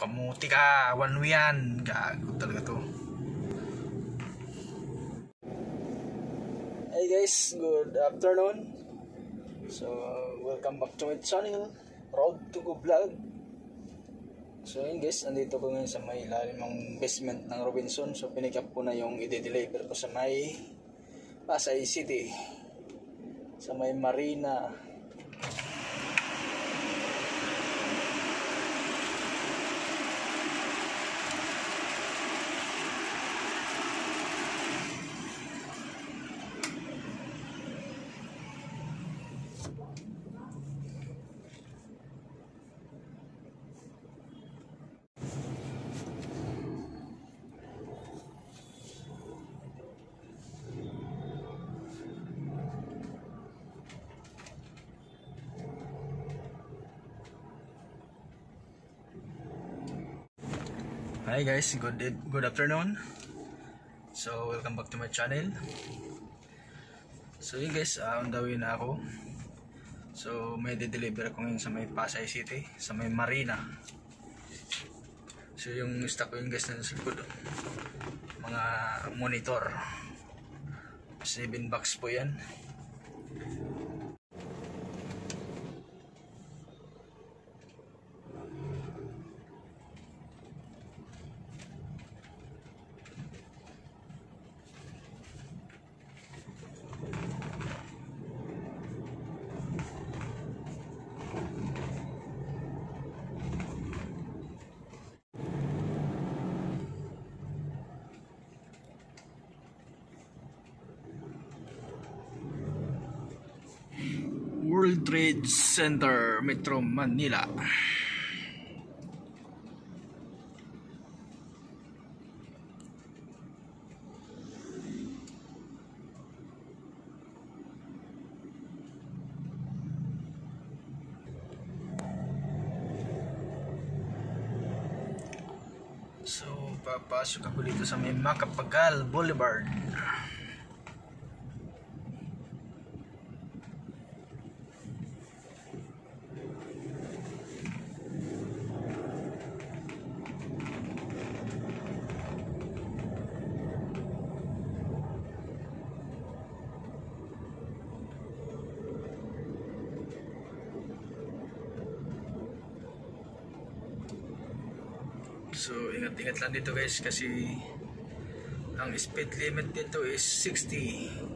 Kamuti ka, one way yan. Gago talaga to. Hey guys, good afternoon. So, welcome back to my channel, Road to Go Vlog. So yun guys, nandito ko ngayon sa may ilalim ng basement ng Robinson. So pinick up ko na yung i-deliver ko sa may Pasay City. Sa may Marina. Hi guys, good good afternoon. So welcome back to my channel. So yun guys, uh, on the way na ako. So may de-deliver ako ngayon sa may Pasay City, sa may Marina. So yung stock ko yung guys na sa likod. Mga monitor. 7 box po yan. World Trade Center, Metro Manila. So, papasok ako dito sa may Macapagal Boulevard. So, ingat-ingat lang dito guys kasi ang speed limit dito is 60.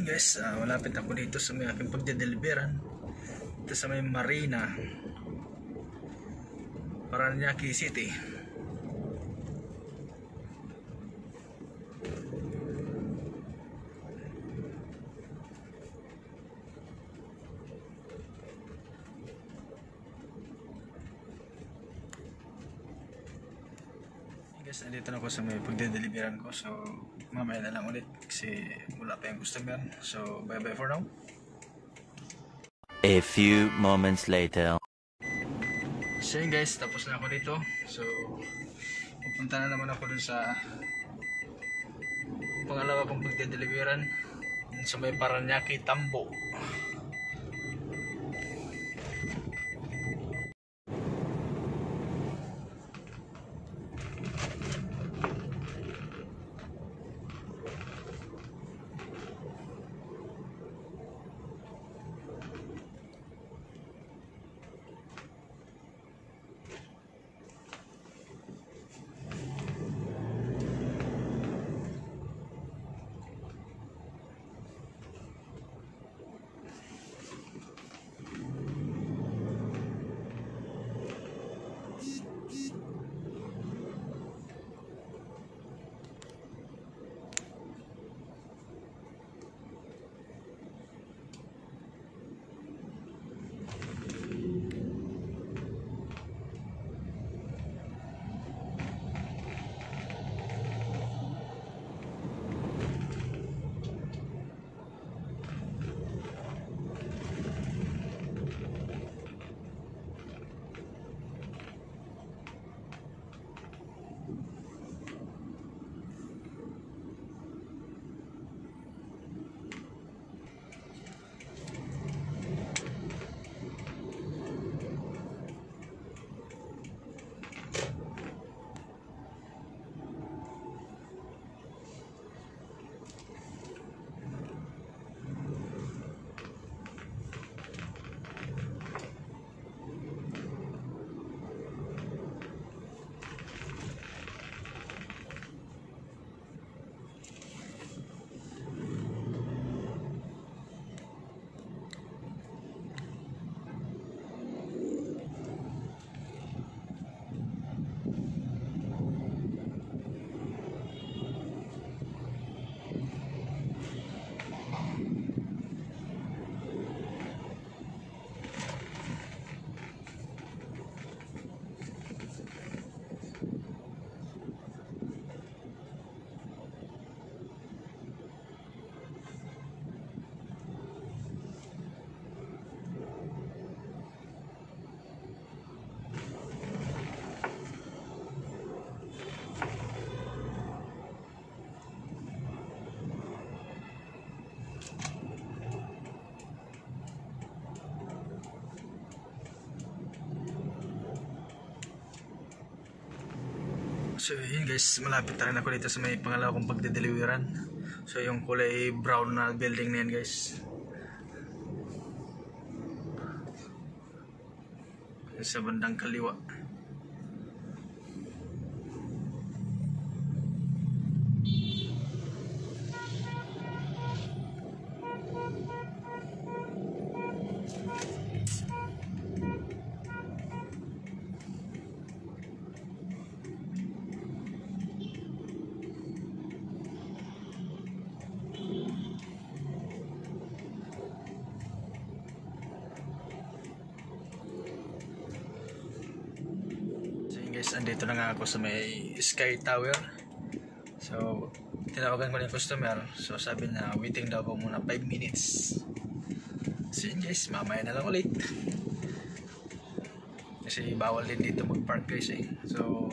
So yun guys, ah, malapit ako dito sa may aking pagdedeliveran. Dito sa may Marina. Paranaque City. Hey guys, nandito na ako sa may pagdedeliveran ko. So, mamaya na lang ulit kasi wala pa yung customer. So, bye-bye for now. A few moments later. So yun guys, tapos na ako dito. So, pupunta na naman ako dun sa pangalawa kong pagdedeliveran sa may Paranaque Tambo. So yun guys, malapit na rin ako dito sa may pangalawa kong pagdedeliveran. So yung kulay brown na building na yan guys. Sa bandang kaliwa. So yun guys, andito na nga ako sa may Sky Tower. So, tinawagan ko na yung customer. So, sabi na waiting daw ako muna 5 minutes. So yun guys, mamaya na lang ulit. Kasi bawal din dito mag-park guys eh. So,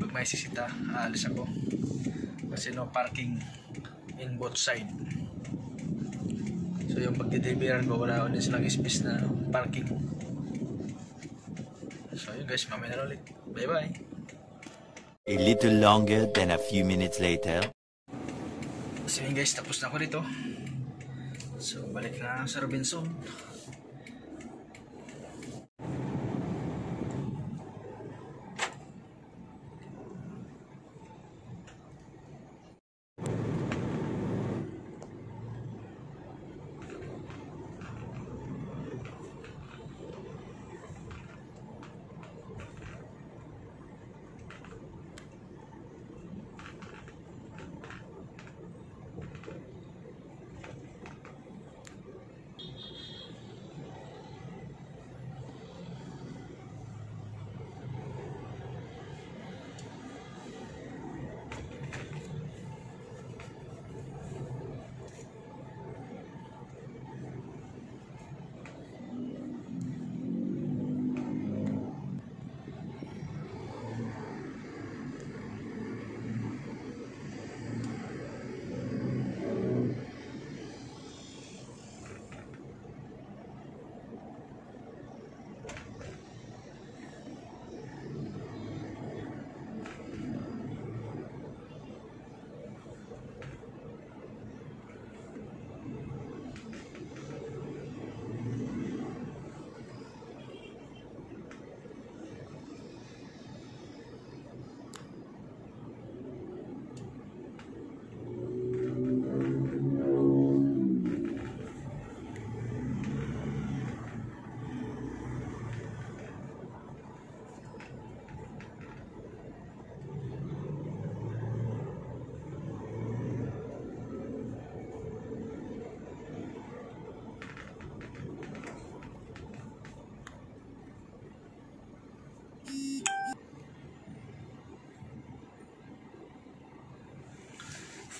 pag may sisita, aalis ako. Kasi no parking in both side. So yung pagdideliveran ko, wala ko din silang space na parking. So yun guys, mamaya na ulit. Bye bye! A little longer than a few minutes later. So yun guys, tapos na ako dito. So balik na sa Robinson.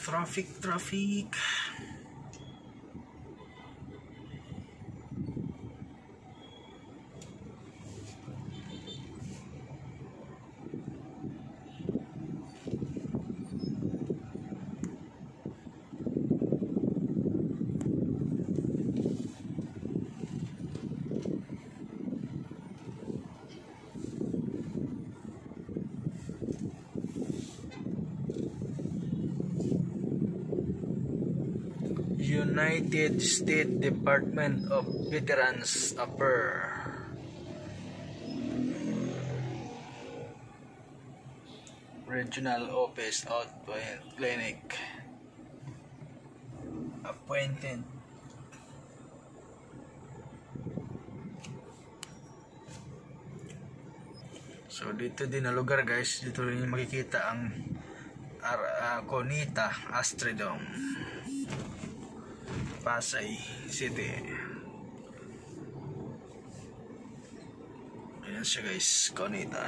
Traffic, traffic. United States Department of Veterans Upper Regional Office Outpoint Clinic. Appointed. So dito din na lugar guys, dito rin makikita ang Ar- ah, Conita Astrodome Pasay City. Ayan siya guys, Conita.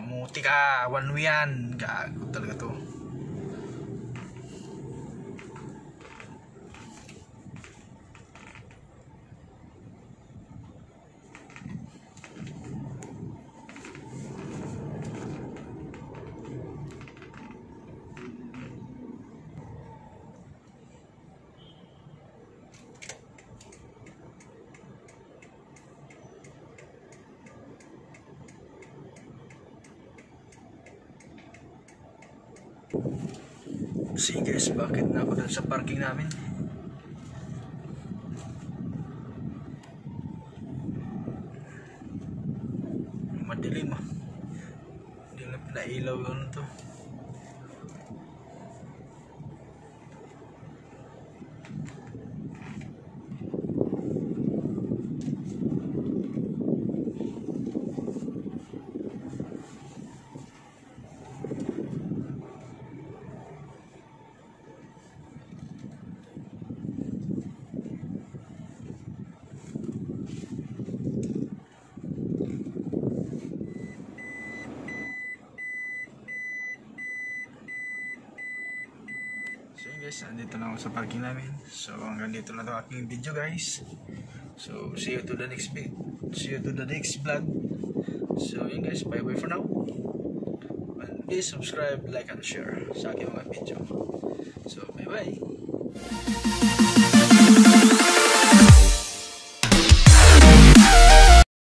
Kamuti ka, one way yan. Gago talaga to. See guys, bakit na ako dun sa parking namin? Madilim ah. Hindi na pinailaw yun to. Guys, andito na ako sa parking namin. So hanggang dito na 'tong aking video guys. So see you to the next vid. See you to the next vlog. So yun guys, bye bye for now. And please subscribe, like, and share sa aking mga video. So bye bye.